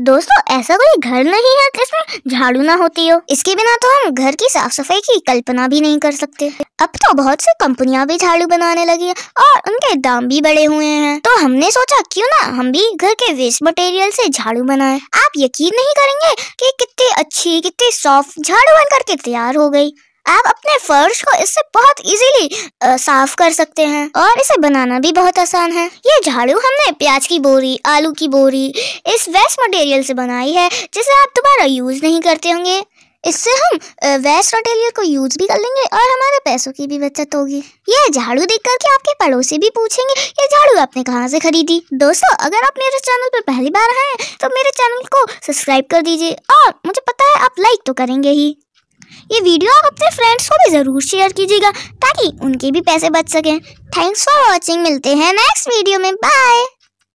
दोस्तों, ऐसा कोई घर नहीं है जिसमें झाड़ू ना होती हो। इसके बिना तो हम घर की साफ़ सफ़ाई की कल्पना भी नहीं कर सकते। अब तो बहुत सी कंपनियाँ भी झाड़ू बनाने लगी है और उनके दाम भी बढ़े हुए हैं। तो हमने सोचा, क्यों ना हम भी घर के वेस्ट मटेरियल से झाड़ू बनाए। आप यकीन नहीं करेंगे कि कितनी अच्छी, कितनी सॉफ्ट झाड़ू बन करके तैयार हो गई। आप अपने फर्श को इससे बहुत इजीली साफ़ कर सकते हैं। और इसे बनाना भी बहुत आसान है। ये झाड़ू हमने प्याज की बोरी, आलू की बोरी, इस वेस्ट मटेरियल से बनाई है, जिसे आप दोबारा यूज़ नहीं करते होंगे। इससे हम वेस्ट मटेरियल को यूज़ भी कर लेंगे और हमारे पैसों की भी बचत होगी। ये झाड़ू देख करके आपके पड़ोसी भी पूछेंगे, ये झाड़ू आपने कहाँ से खरीदी? दोस्तों, अगर आप मेरे चैनल पर पहली बार आए तो मेरे चैनल को सब्सक्राइब कर दीजिए और मुझे पता है आप लाइक तो करेंगे ही। ये वीडियो आप अपने फ्रेंड्स को भी ज़रूर शेयर कीजिएगा, ताकि उनके भी पैसे बच सकें। थैंक्स फॉर वॉचिंग मिलते हैं नेक्स्ट वीडियो में बाय